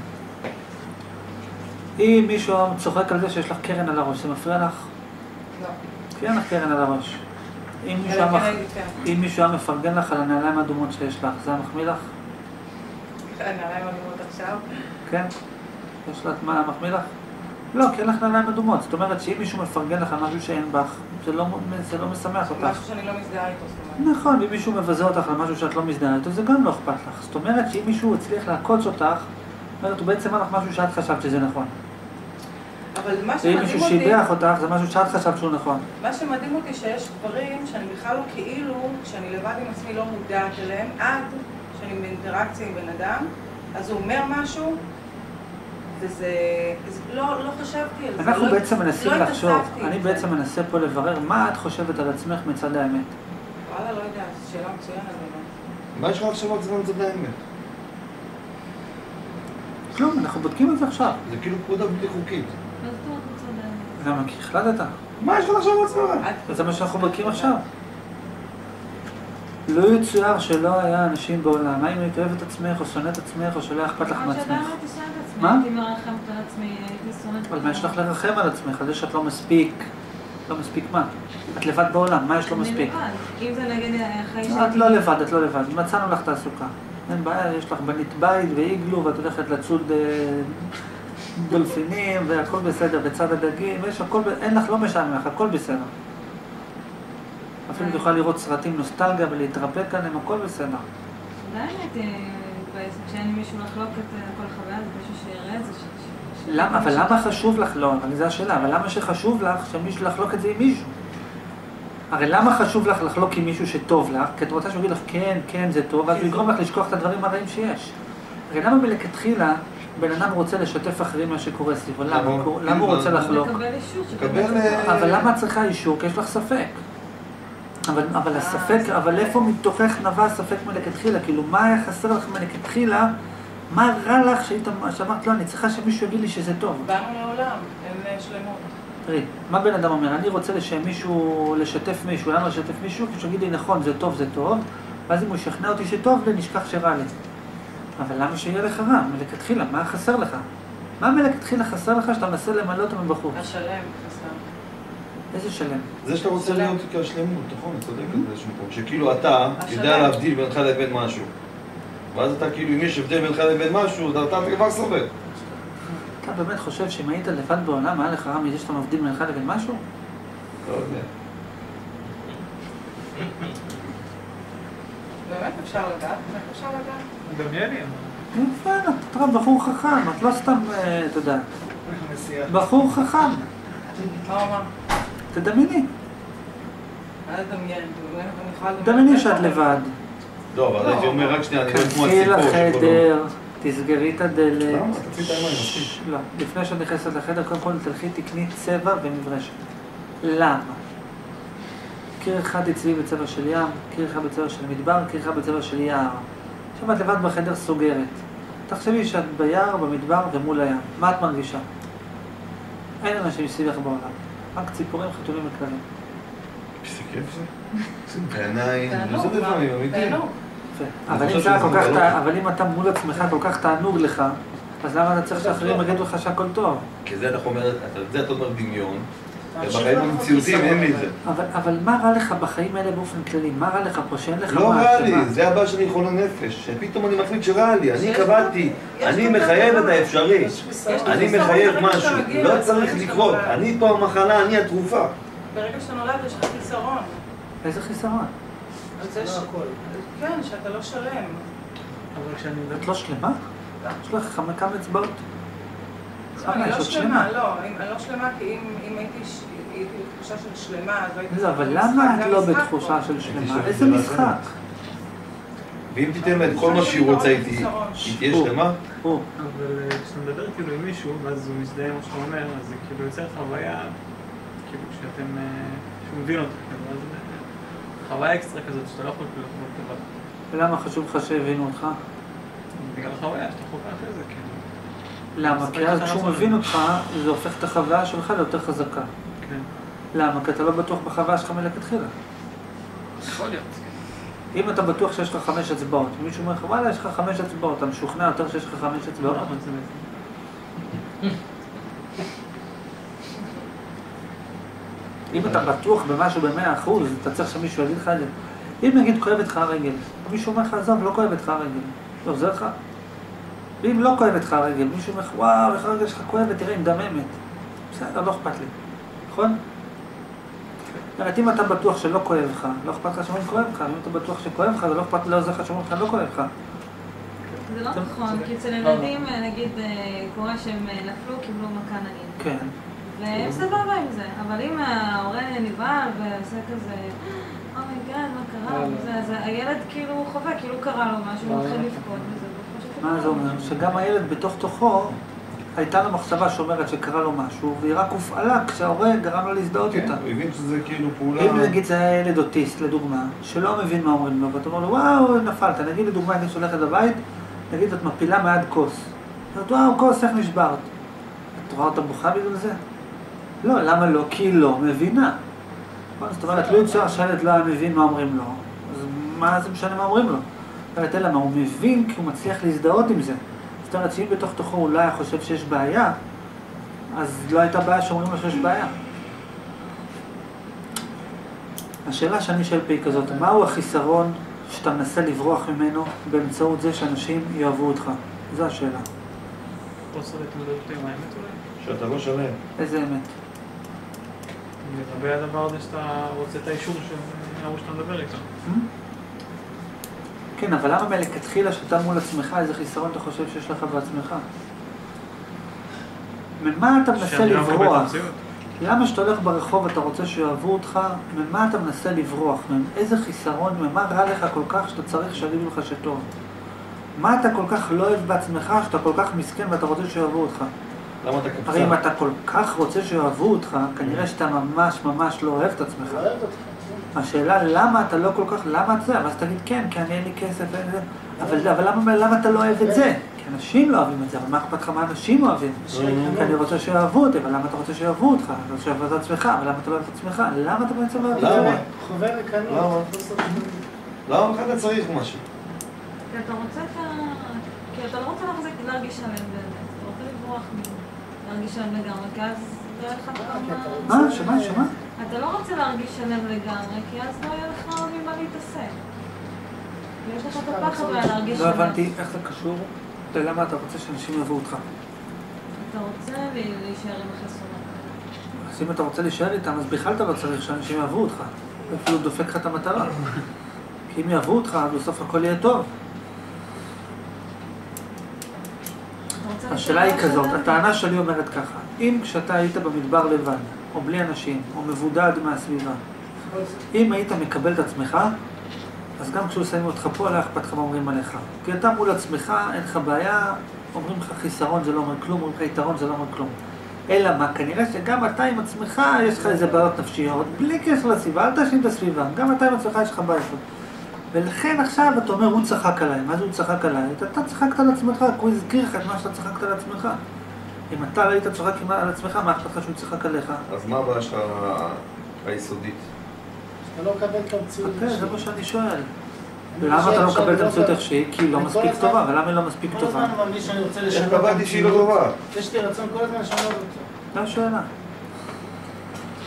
אם מישהו צוחק על זה שיש לך קרן על הראש, זה מפריע לך? לא. כי אין לך קרן על הראש. אם מישהו אלא היה כן כן. אם מישהו היה מפרגן לך על הנעליים האדומות שיש לך, זה היה מחמיא לך? כן, נעליים אדומות עכשיו. כן? יש לך מה מחמיא לך? לא, כי אין לך נעליים אדומות. זאת אומרת שאם מישהו מפרגן לך על משהו שאין בך, זה לא, זה לא משמח אותך. משהו שאני לא מזדהה איתו, זאת אומרת. נכון, אם מישהו מבזה אותך על משהו שאת לא מזדהה איתו, זה גם לא אכפת לך. זאת אומרת שאם מישהו הצליח לעקוץ אותך, זאת אומרת, הוא בעצם אמר לך משהו שאת חשבת שזה נכון. אבל מה ואם שמדהים מישהו אותי, שיבח אותך, זה משהו שאת חשבת שהוא נכון. מה שמדהים אותי שיש דברים שאני בכלל לא כאילו, שאני לבד עם עצמי לא מודעת אליהם, עד שאני באינטראקציה עם בן אדם, אז הוא אומר משהו, וזה... זה- לא, לא חשבתי על זה. אנחנו לא- בעצם מנסים לא לחשוב, אני זה. בעצם מנסה פה לברר מה את חושבת על עצמך מצד האמת. וואלה, לא יודעת, שאלה מצוינת באמת. מה יש לך לחשוב על זה מצד האמת? כלום, אנחנו בודקים את זה עכשיו. זה כאילו פקודה בלתי חוקית. מה זאת אומרת מצד האמת? למה? כי החלטת. מה יש לך לחשוב על עצמך? וזה מה שאנחנו בודקים עכשיו. לא יצויר שלא היה אנשים בעולם, האם היית אוהבת את עצמך או שונאת את עצמך או שלא אכפת לך מעצמך. מה? הייתי מרחמת על עצמי, הייתי שונאת אבל מה יש לך לרחם על עצמך? על זה שאת לא מספיק, לא מספיק מה? את לבד בעולם, מה יש לא מספיק? אני לבד. אם זה נגיד אחרי לא, את לא לבד, את לא לבד, מצאנו לך תעסוקה. אין בעיה, יש לך בנית בית ואיגלו ואת הולכת לצוד אה, דולפינים והכל בסדר, בצד הדגים, יש הכל, אין לך, לא משעמם לך, הכל בסדר. אפילו יכולה לראות סרטים נוסטלגיה ולהתרפק עליהם, הכל בסדר. עדיין הייתי מתבאסת כשאין מישהו לחלוק את אה, כל החוויה הזאת, מישהו שיראה את זה. למה, אבל למה חשוב לך, לא, אבל זו השאלה, אבל למה שחשוב לך שמישהו לחלוק את זה עם מישהו? הרי למה חשוב לך לחלוק עם מישהו שטוב לך? כי את רוצה שהוא יגיד לך, כן, כן, זה טוב, ואז הוא יגרום לך לשכוח את הדברים הרעים שיש. הרי למה מלכתחילה בן אדם רוצה לשתף אחרים מה שקורה סביבו? למה? הוא- רוצה לחלוק? זה אה. אבל למה את צריכה אישור? כי יש לך ספק. אבל, אבל הספק, אבל איפה מתוכך נבע הספק מלכתחילה? כאילו, מה היה חסר לך מלכתחילה? מה רע לך שהיית, שאמרת, לא, אני צריכה שמישהו יגיד לי שזה טוב? באנו לעולם, אין אה, שלמות. תראי, מה בן אדם אומר? אני רוצה שמישהו, לשתף מישהו, למה לשתף מישהו? כשהוא יגיד לי, נכון, זה טוב, זה טוב, ואז אם הוא ישכנע אותי שטוב לי, נשכח שרע לי. אבל למה שיהיה לך רע? מלכתחילה, מה חסר לך? מה מלכתחילה חסר לך שאתה מנסה למלא אותו מבחוץ? השלם חסר. איזה שלם. זה שאתה רוצה. להיות כשלמות, נכון, אתה צודק באיזשהו מקום. שכאילו אתה. יודע להבדיל בינך לבין משהו. ואז אתה כאילו, אם יש הבדל בינך לבין משהו, אתה כבר סובל. אתה באמת חושב שאם היית לבד בעולם, היה לך רע מזה שאתה מבדיל בינך לבין משהו? לא יודע. באמת אפשר לדעת? איך אפשר לדעת? דמייני. יפה, אתה בחור חכם, את לא סתם, אה, אתה יודע. בחור חכם, מה הוא אמר? תדמייני. תדמייני שאת לבד. לא, אבל הייתי אומר רק שנייה, אני רואה כמו הציפור לחדר, תסגרי את הדלת. לא, לפני שאת נכנסת לחדר, קודם כל תלכי, תקני צבע ומברשת. למה? קיר אחד אצלי בצבע של ים, קיר אחד בצבע של מדבר, קיר אחד בצבע של יער. עכשיו את לבד בחדר סוגרת. תחשבי שאת ביער, במדבר ומול הים. מה את מרגישה? אין אנשים מסביבך בעולם. רק ציפורים, חתולים וכלבים. איזה כיף זה. בעיניים, תענוג, זה? לפעמים, אמיתי. אבל אם אתה מול עצמך כל כך תענוג לך, אז למה אתה צריך שאחרים יגידו לך שהכל טוב? כי זה אתה אומר, זה אתה אומר דמיון, לעשות המציאותיים אין לי את זה. אבל, אבל מה רע לך בחיים האלה באופן כללי? מה רע לך פה שאין לך לא מה? רע שמה? לי, זה הבעיה שלי חולה נפש, שפתאום אני מחליט שרע לי, אני קבעתי, אני מחייב את. האפשרי, אני מחייב משהו, לא צריך לקרות. אני פה המחלה, אני התרופה. ברגע שאתה נולד יש לך חיסרון. איזה חיסרון? לא. כן, שאתה לא שלם. אבל כשאני את. לא שלמה? יש לך כמה אצבעות? לא, אני לא שלמה, לא, אני לא שלמה כי אם אם הייתי בתחושה של שלמה, אז לא הייתי... לא, אבל למה את לא בתחושה. של שלמה? איזה משחק? ואם תיתן לה את כל מה שהיא רוצה איתי, היא תהיה שלמה? אבל אה, כשאתה מדבר כאילו עם מישהו, ואז הוא מזדהה עם מה שאתה אומר, אז זה כאילו יוצר חוויה, כאילו שאתם, אה, שהוא מבין אותך, כאילו, אז אה, חוויה אקסטרה כזאת שאתה לא יכול כאילו לחוות לבד. ולמה חשוב לך שהבינו אותך? בגלל החוויה שאתה חווה אחרי זה, כאילו. למה? כי אז כשהוא מבין אותך, זה הופך את החוויה שלך ליותר חזקה. כן. למה? כי אתה לא בטוח בחוויה שלך מלכתחילה. יכול להיות. אם אתה בטוח שיש לך חמש אצבעות, ומישהו אומר לך, וואלה, יש לך חמש אצבעות, אתה משוכנע יותר שיש לך חמש אצבעות? אם אתה בטוח במשהו במאה אחוז, אתה צריך שמישהו יגיד לך את זה. אם נגיד כואבת לך הרגל, מישהו אומר לך, עזוב, לא כואבת לך הרגל. זה עוזר לך? ואם לא כואבת לך הרגל, מישהו אומר לך, וואו, איך הרגל שלך כואבת, תראה, היא מדממת. בסדר, לא אכפת לי. נכון? זאת אומרת, אם אתה בטוח שלא כואב לך, לא אכפת לך שאומרים כואב לך, אם אתה בטוח שכואב לך, זה לא אכפת, לא עוזר לך שאומרים לך לא כואב לך. זה לא נכון, כי אצל ילדים, אה, נגיד, אה, קורה שהם אה, נפלו, קיבלו מכה נגיד. כן. והם סבבה עם זה, אבל אם ההורה נבהל ועושה כזה, oh my god, מה קרה? לא, לא. הילד כאילו חווה, כאילו קרה לו משהו, הוא לא, מתחיל לא. לבכות וזה, מה זה לו אומר? שגם הילד בתוך תוכו, הייתה לו מחשבה שאומרת שקרה לו משהו, והיא רק הופעלה כשההורה גרם לו להזדהות כן, איתה. הוא הבין שזה כאילו פעולה... אם נגיד זה היה ילד אוטיסט, לדוגמה, שלא מבין מה אומרים לו, ואתה אומר לו, וואו, נפלת. נגיד לדוגמה, אני הולכת לבית, נגיד את מפילה מעד כוס. אומרת, וואו, כוס, איך נשברת? את רואה אותה בוכה בגלל זה? לא, למה לא? כי היא לא מבינה. זאת אומרת, לא יצא שהילד לא היה מבין מה אומרים לו, אז מה זה משנה מה אומרים לו? זאת אומרת, אלא מה, הוא מבין כי הוא מצליח להזדהות עם זה. זאת אומרת, שאם בתוך תוכו הוא לא היה חושב שיש בעיה, אז לא הייתה בעיה שאומרים לו שיש בעיה. השאלה שאני שואל פה היא כזאת, מהו החיסרון שאתה מנסה לברוח ממנו באמצעות זה שאנשים יאהבו אותך? זו השאלה. חוסר התמודדות עם האמת אולי? שאתה לא שלם. איזה אמת? לגבי הדבר הזה שאתה רוצה את האישור של ההוא שאתה מדבר איתו. כן, אבל למה מלכתחילה שאתה מול עצמך, איזה חיסרון אתה חושב שיש לך בעצמך? ממה אתה מנסה לא לברוח? למה כשאתה הולך ברחוב אתה רוצה שיאהבו אותך, ממה אתה מנסה לברוח? איזה חיסרון, ממה רע לך כל כך שאתה צריך שיגידו לך שטוב? מה אתה כל כך לא אוהב בעצמך, שאתה כל כך מסכן ואתה רוצה שיאהבו אותך? למה אתה הרי אם קפצן? אתה כל כך רוצה שיאהבו אותך, כנראה שאתה ממש ממש לא אוהב את עצמך. השאלה למה אתה לא כל כך, למה את זה? ואז תגיד כן, כי אני אין לי כסף, אין לי... אבל, אבל למה, למה אתה לא אוהב את זה? כי אנשים לא אוהבים את זה, אבל מה אכפת לך מה אנשים אוהבים? כי אני רוצה שיאהבו אותי, אבל למה אתה רוצה שיאהבו אותך? אתה רוצה שאוהב את עצמך, אבל למה אתה לא אוהב את עצמך? למה אתה בעצם אוהב את למה? עצמך? חווה ריקנות. למה? למה בכלל אתה צריך משהו? כי אתה רוצה את ה... כי אתה לא רוצה להרגיש שלם באמת. אתה רוצה לברוח מ- להרגיש שלם לגמרי, כי אז לא יהיה לך כמה... מה? שמה? שמה? אתה לא רוצה להרגיש שלם לגמרי, כי אז לא יהיה לך ממה להתעסק. ויש לך את הפחד אולי להרגיש לא שלם. הבנתי איך זה קשור ללמה אתה רוצה שאנשים יאהבו אותך. אתה רוצה לה- להישאר עם החסרונות. אז אם אתה רוצה להישאר איתם, אז בכלל אתה לא צריך שאנשים יאהבו אותך. זה אפילו דופק לך את המטרה. כי אם יאהבו אותך, אז בסוף הכל יהיה טוב. השאלה היא כזאת? הטענה שלי אומרת ככה, אם כשאתה היית במדבר לבד, או בלי אנשים, או מבודד מהסביבה, אם היית מקבל את עצמך, אז גם כשהוא שמים אותך פה, לא אכפת לך מה אומרים עליך. כי אתה מול עצמך, אין לך בעיה, אומרים לך חיסרון זה לא אומר כלום, אומרים לך יתרון זה לא אומר כלום. אלא מה, כנראה שגם אתה עם עצמך, יש לך איזה בעיות נפשיות, בלי קשר לסביבה, אל תאשים את הסביבה, גם אתה עם עצמך יש לך בעיות. ולכן עכשיו אתה אומר, הוא צחק עליי. מה זה הוא צחק עליי? אתה, צחקת על עצמך, הוא הזכיר לך את מה שאתה צחקת על עצמך. אם אתה לא היית צוחק על עצמך, מה אכפת לך שהוא צחק עליך? אז מה הבעיה שלך היסודית? אתה לא מקבל את המציאות. אוקיי, זה. מה שאני שואל. אני למה אתה לא מקבל את המציאות כל- איך שהיא? כי היא לא אני מספיק כל טובה, ולמה היא לא מספיק כל טובה? הזמן מרגיש שאני רוצה איך לשנות את קבעתי שהיא לא המציאות. טובה? יש לי רצון כל הזמן לשנות אותה. זו השאלה.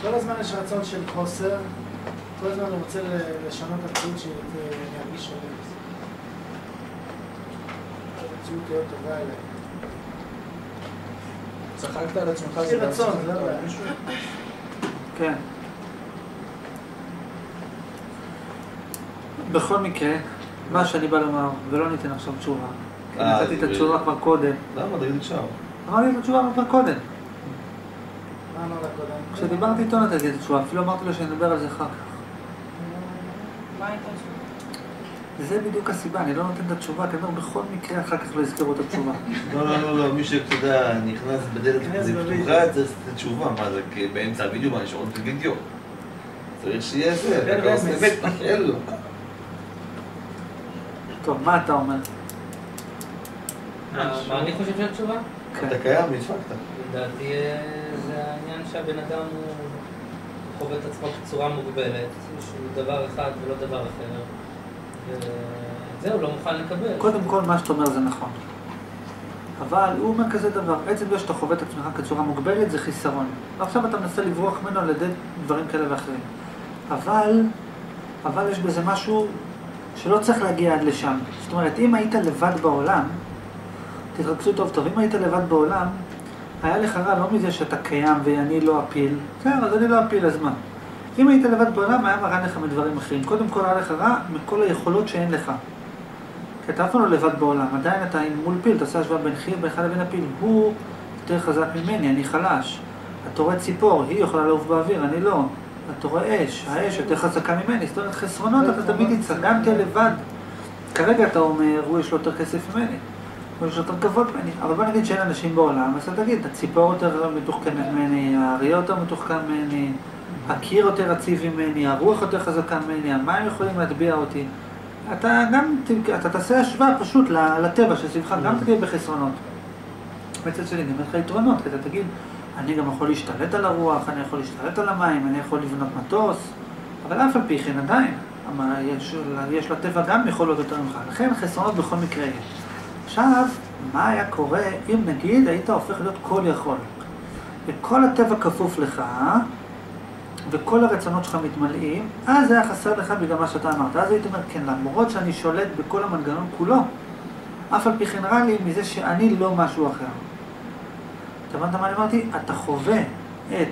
כל הזמן יש רצון של חוסר, כל הזמן אני רוצה לשנות את המציאות שאני ארגיש שלם. המציאות תהיה טובה אליי. צחקת על עצמך, זה רצון, זה לא בעיה. כן. בכל מקרה, מה שאני בא לומר, ולא ניתן עכשיו תשובה. כי אה, נתתי את התשובה כבר קודם. למה? תגיד עכשיו. אמרתי את התשובה כבר קודם. מה אמרת קודם? כשדיברתי איתו נתתי את התשובה, אפילו אמרתי לו שנדבר על זה אחר כך. מה הייתה התשובה? זה בדיוק הסיבה, אני לא נותן את התשובה, כי אני אומר, בכל מקרה אחר כך לא יזכרו את התשובה. לא, לא, לא, לא, מי שאתה יודע, נכנס בדלת בווידאו. פתוחה, צריך לתת תשובה. מה זה, כי באמצע הווידאו, מה, יש עוד וידאו? צריך שיהיה זה, כן, אתה. בטח, אין לו. טוב, מה אתה אומר? מה אני חושב שהתשובה? כן. אתה קיים, נדפקת. לדעתי אה, זה העניין שהבן אדם הוא חווה את עצמו בצורה מוגבלת, שהוא דבר אחד ולא דבר אחר. וזהו, לא מוכן לקבל. קודם כל, מה שאתה אומר זה נכון. אבל הוא אומר כזה דבר, עצם זה שאתה חווה את עצמך כצורה מוגבלת זה חיסרון. ועכשיו אתה מנסה לברוח ממנו על ידי דברים כאלה ואחרים. אבל, אבל יש בזה משהו שלא צריך להגיע עד לשם. זאת אומרת, אם היית לבד בעולם, תתרכזו טוב טוב, אם היית לבד בעולם, היה לך רע לא מזה שאתה קיים ואני לא אפיל, בסדר, אז אני לא אפיל, אז מה? אם היית לבד בעולם, היה מרע לך מדברים אחרים. קודם כל היה לך רע מכל היכולות שאין לך. כי אתה אף פעם לא לבד בעולם, עדיין אתה עם מול פיל, אתה עושה השוואה בין חיל בינך לבין הפיל. הוא יותר חזק ממני, אני חלש. אתה רואה ציפור, היא יכולה לעוף באוויר, אני לא. אתה רואה אש, האש יותר חזקה ממני. זאת אומרת, חסרונות אתה תמיד תהיה לבד. כרגע אתה אומר, הוא יש לו יותר כסף ממני. הוא יש לו יותר כבוד ממני. אבל בוא נגיד שאין אנשים בעולם, אז אתה תגיד, הציפור יותר מתוחכמת ממני, האריה יותר מתוחכם ממני, הקיר יותר רציב ממני, הרוח יותר חזקה ממני, המים יכולים להטביע אותי. אתה גם, אתה תעשה השוואה פשוט לטבע שסביבך, גם תהיה בחסרונות. מצד שני, גם יש לך יתרונות, כי אתה תגיד, אני גם יכול להשתלט על הרוח, אני יכול להשתלט על המים, אני יכול לבנות מטוס, אבל אף על פי כן עדיין, יש, יש לטבע גם יכולות יותר ממך, לכן חסרונות בכל מקרה יהיה. עכשיו, מה היה קורה אם נגיד היית הופך להיות כל יכול, וכל הטבע כפוף לך, וכל הרצונות שלך מתמלאים, אז היה חסר לך בגלל מה שאתה אמרת. אז הייתי אומר, כן, למרות שאני שולט בכל המנגנון כולו, אף על פי כן רע לי מזה שאני לא משהו אחר. אתה הבנת מה אני אמרתי? אתה חווה את,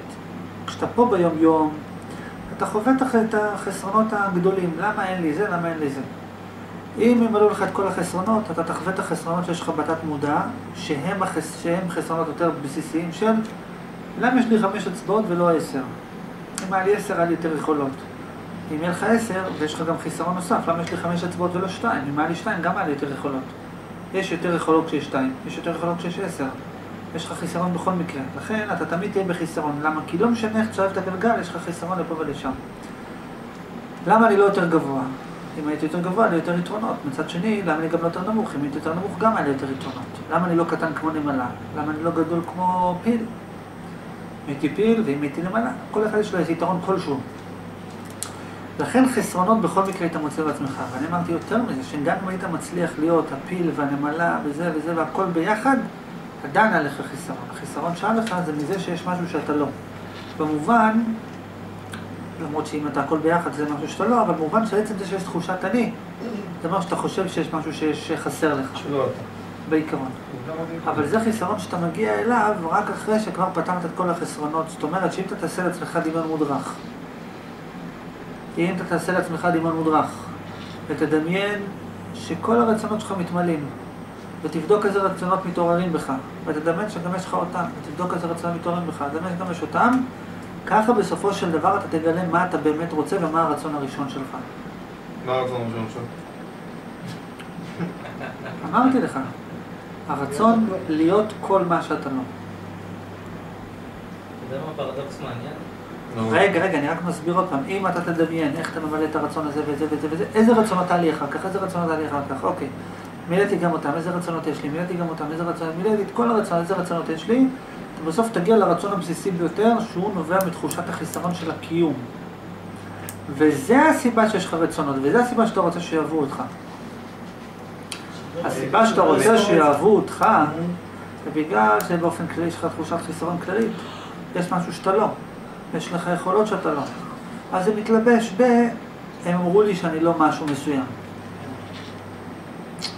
כשאתה פה ביום-יום, אתה חווה את החסרונות הגדולים. למה אין לי זה, למה אין לי זה. אם ימלאו לך את כל החסרונות, אתה תחווה את החסרונות שיש לך בתת מודע, שהם, החס... שהם חסרונות יותר בסיסיים של למה יש לי חמש אצבעות ולא עשר? עשר, היה לי יותר יכולות. אם יהיה לך עשר, ויש לך גם חיסרון נוסף, למה יש לי חמש אצבעות ולא שתיים? אם היה לי שתיים, גם היה לי יותר יכולות. יש יותר יכולות כשיש שתיים, יש יותר יכולות כשיש עשר. יש לך חיסרון בכל מקרה. לכן אתה תמיד תהיה בחיסרון. למה? כי לא משנה איך תשלב את הגלגל, יש לך חיסרון לפה ולשם. למה אני לא יותר גבוה? אם הייתי יותר גבוה, לי יותר יתרונות. מצד שני, למה אני גם לא יותר נמוך? אם הייתי יותר נמוך, גם לי יותר יתרונות. למה אני לא קטן כמו נמלה? למה אני לא גדול כמו פיל? אם הייתי פיל ואם הייתי נמלה, כל אחד יש לו איזה יתרון כלשהו. לכן חסרונות בכל מקרה אתה מוצא בעצמך. ואני אמרתי יותר מזה, שגם אם היית מצליח להיות הפיל והנמלה וזה וזה והכל ביחד, עדיין היה לך חיסרון. החיסרון שהיה לך זה מזה שיש משהו שאתה לא. במובן, למרות שאם אתה הכל ביחד זה משהו שאתה לא, אבל במובן שעצם זה שיש תחושת אני, זה אומר שאתה חושב שיש משהו שחסר לך, שלא אתה. בעיקרון. אבל זה חיסרון שאתה מגיע אליו רק אחרי שכבר פתרת את כל החסרונות. זאת אומרת שאם אתה תעשה לעצמך דמיון מודרך, אם אתה תעשה לעצמך דמיון מודרך, ותדמיין שכל הרצונות שלך מתמלאים, ותבדוק איזה רצונות מתעוררים בך, ותדמיין שגם יש לך אותם, ותבדוק איזה רצונות מתעוררים בך, תדמיין שגם יש אותם, ככה בסופו של דבר אתה תגלה מה אתה באמת רוצה ומה הרצון הראשון שלך. מה הרצון הראשון עכשיו? אמרתי לך, הרצון להיות כל מה שאתה לא. אתה יודע מה פרדוקס מעניין? רגע, רגע, אני רק מסביר עוד פעם. אם אתה תדמיין איך אתה ממלא את הרצון הזה וזה וזה וזה, איזה רצונות היה לי אחר כך, איזה רצונות היה לי אחר כך, אוקיי. מילאתי גם אותם, איזה רצונות יש לי, מילאתי גם אותם, איזה רצונות, מילאתי את כל הרצונות, איזה רצונות יש לי, ובסוף תגיע לרצון הבסיסי ביותר, שהוא נובע מתחושת החיסרון של הקיום. וזה הסיבה שיש לך רצונות, וזה הסיבה שאתה רוצה שיאהבו אותך. הסיבה שאתה רוצה שיאהבו אותך, זה בגלל שבאופן כללי יש לך תחושת חיסרון כללית. יש משהו שאתה לא. יש לך יכולות שאתה לא. אז זה מתלבש ב... הם אמרו לי שאני לא משהו מסוים.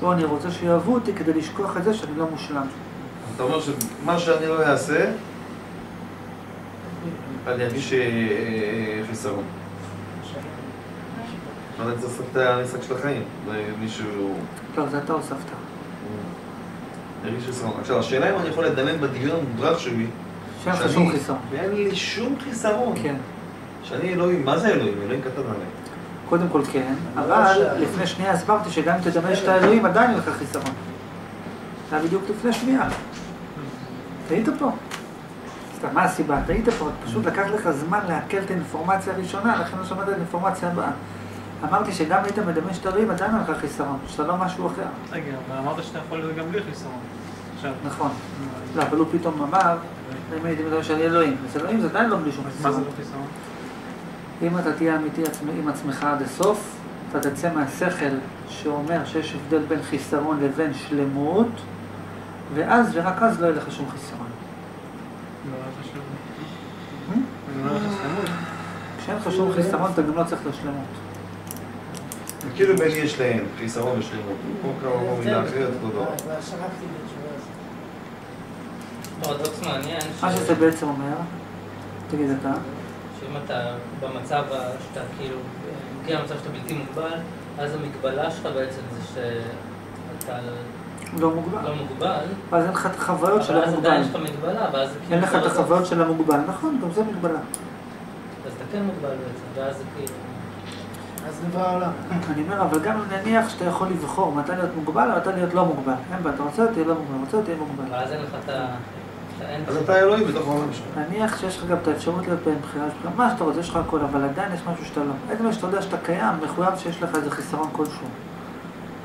פה אני רוצה שיאהבו אותי כדי לשכוח את זה שאני לא מושלם. אתה אומר שמה שאני לא אעשה, אני ארגיש אה, אה, חיסרון. אני צריך לעשות את המשחק של החיים. מישהו לא, זה אתה הוספת. ירגיש חיסרון. עכשיו, השאלה אם אני יכול לדמיין בדמיון המודרך שלי, שאין לך שום חיסרון. ואין לי שום חיסרון. כן. שאני אלוהים, מה זה אלוהים? אלוהים קטן עליי. קודם כל כן, לא אבל שאלה. לפני שנייה הסברתי שגם אם תדמיין שאתה אלוהים, עדיין אין לך חיסרון. זה היה בדיוק לפני שנייה. היית פה. סתם, מה הסיבה? היית פה, פשוט לקח לך זמן לעכל את האינפורמציה הראשונה, לכן לא שמעת את האינפורמציה הבאה. אמרתי שגם היית מדמיין שאתה אלוהים, עדיין אין לך חיסרון, שאתה לא משהו אחר. רגע, אבל אמרת שאתה יכול גם בלי חיסרון. נכון. לא, אבל הוא פתאום אמר, אם הייתי מדמיין שאני אלוהים. אז אלוהים זה עדיין לא בלי שום מה זה חיסרון. לא חיסרון? אם אתה תהיה אמיתי עם עצמך עד הסוף, אתה תצא מהשכל שאומר שיש הבדל בין חיסרון לבין שלמות, ואז ורק אז לא יהיה לך שום חיסרון. לא. Hmm? לא. כשאין לך שום חיסרון אתה גם לא צריך לשלמות. כאילו בין יש להם חיסרון ושלמות. כמו כמה מילה אחרת, אותו דבר. כבר שכחתי בתשובה הזאת. פרדוקס מעניין, מה שזה בעצם אומר, תגיד אתה, שאם אתה במצב שאתה כאילו מגיע למצב שאתה בלתי מוגבל, אז המגבלה שלך בעצם זה שאתה לא מוגבל. לא מוגבל, אז אין לך את החוויות של אבל אז המוגבל. עדיין יש לך מגבלה, ואז זה כאילו... אין לך את. החוויות של המוגבל, נכון, גם זה מגבלה. אז אתה כן מוגבל בעצם, ואז זה כאילו... אז נברא העולם. אני אומר, אבל גם אם נניח שאתה יכול לבחור מתי להיות מוגבל ומתי להיות לא מוגבל. אין בעיה, אתה רוצה אותי לא מוגבל, רוצה אותי מוגבל. ואז אין לך את ה... אז אתה אלוהים בתוך העולם שלך. נניח שיש לך גם את האפשרות להיות בהם בחירה שלך, מה שאתה רוצה, יש לך הכל, אבל עדיין יש משהו שאתה לא. עצם שאתה יודע שאתה קיים, מחויב שיש לך איזה חיסרון כלשהו.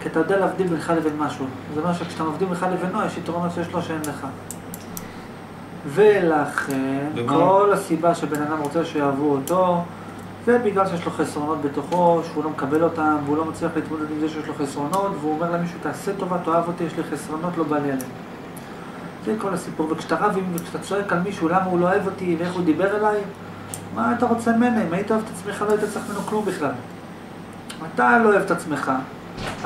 כי אתה יודע להבדיל בינך לבין משהו. זה אומר שכשאתה מבדיל בינך לבינו, יש יתרונות שיש לו שאין לך. ולכן? כל הסיבה שבן אדם רוצה שיאהבו אותו, זה בגלל שיש לו חסרונות בתוכו, שהוא לא מקבל אותם, והוא לא מצליח להתמודד עם זה שיש לו חסרונות, והוא אומר למישהו, תעשה טובה, תאהב אותי, יש לי חסרונות, לא בא לי עליהם. זה כל הסיפור. וכשאתה רב וכשאתה צועק על מישהו, למה הוא לא אוהב אותי, ואיך הוא דיבר אליי, מה אתה רוצה ממנו? אם היית אוהב את עצמך, לא היית צריך ממנו כלום בכלל. אתה לא אוהב את עצמך,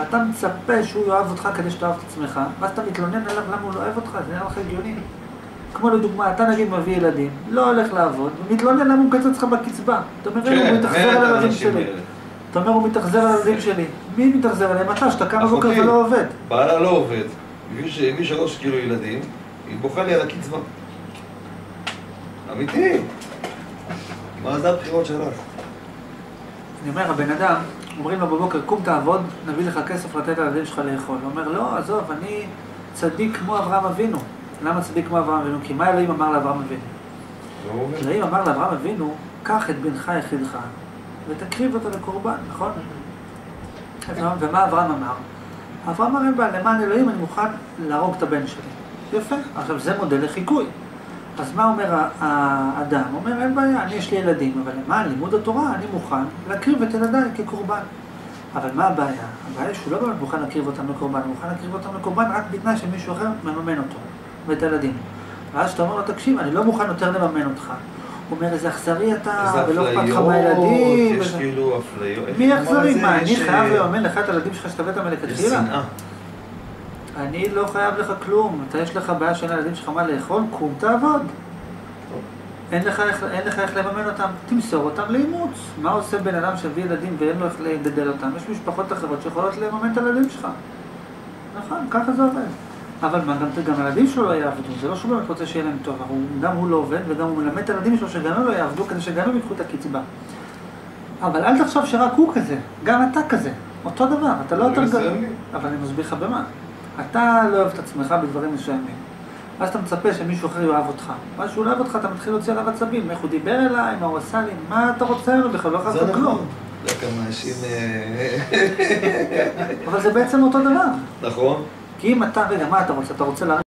אתה מצפה שהוא יאהב אותך כדי שתאהב את עצמך, ואז אתה מתלונן עליו למה הוא לא אוהב אותך, זה נראה לך הגיוני. כמו לדוגמה, אתה נגיד מביא ילדים, לא הולך לעבוד, ומתלונן למה הוא מקצץ לך בקצבה. אתה אומר, "הנה, הוא כן, מתאכזר על הילדים שלי. אתה אומר, הוא מתאכזר על הילדים שלי. מי מתאכזר עליהם? אתה, שאתה קם בבוקר. ולא עובד. בעלה לא עובד, הביא הביא שלוש כאילו ילדים, היא בוכה לי על הקצבה. אמיתי. מה זה הבחירות שלך? אני אומר, הבן אדם, אומרים לו בבוקר, קום תעבוד, נביא לך כסף לתת לילדים שלך לאכול. הוא אומר, לא, עזוב, אני צדיק כמו אברהם אבינו. למה צדיק כמו אברהם אבינו? כי מה אלוהים אמר לאברהם אבינו? לא. אלוהים אמר לאברהם אבינו, קח את בנך יחידך ותקריב אותו לקורבן, נכון? ומה אברהם אמר? אברהם אמר, אין בעיה, למען אלוהים אני מוכן להרוג את הבן שלי. יפה. עכשיו, זה מודל לחיקוי. אז מה אומר האדם? אומר, אין בעיה, אני יש לי ילדים, אבל למען לימוד התורה אני מוכן להקריב את ילדיי כקורבן. אבל מה הבעיה? הבעיה שהוא לא באמת מוכן להקריב אותם לקורבן, הוא מוכן להקריב אותם לקורבן רק בתנאי שמישהו אחר מממן אותו, ואת הילדים. ואז כשאתה אומר לו, תקשיב, אני לא מוכן יותר לממן אותך. הוא אומר, איזה אכזרי אתה, ולא אכפת לך מהילדים. יש כאילו אפליות. מי אכזרי? מה, אני יש, חייב אה, לממן לך את הילדים שלך שתבאת יש מלכתחילה? שנאה. אני לא חייב לך כלום. אתה יש לך בעיה שאין לילדים שלך מה לאכול, קום תעבוד. אין לך, איך, אין לך איך לממן אותם, תמסור אותם לאימוץ. מה עושה בן אדם שהביא ילדים ואין לו איך לגדל אותם? יש משפחות אחרות שיכולות לממן את הילדים שלך. נכון, ככה זה עובד. אבל מה, גם, גם הילדים שלו לא יעבדו, זה לא שהוא באמת רוצה שיהיה להם טוב, הוא, גם הוא לא עובד וגם הוא מלמד את הילדים שלו שגם הם לא יעבדו כדי שגם הם ייקחו את הקצבה. אבל אל תחשוב שרק הוא כזה, גם אתה כזה, אותו דבר, אתה לא יותר גדול. אבל אני מסביר לך במה. אתה לא אוהב את עצמך בדברים מסוימים. ואז אתה מצפה שמישהו אחר יאהב אותך. ואז שהוא לא אוהב אותך, אתה מתחיל להוציא עליו עצבים. איך הוא דיבר אליי, מה הוא עשה לי, מה אתה רוצה ממנו בכלל, לא זה חייב נכון. כלום. כמה אנשים... אה, אבל זה בעצם אותו דבר. נכון? כי אם אתה, רגע, מה אתה רוצה? אתה רוצה להרים